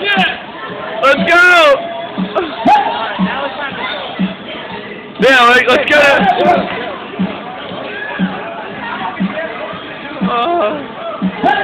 Yeah! Let's go! yeah, like, let's go! Uh.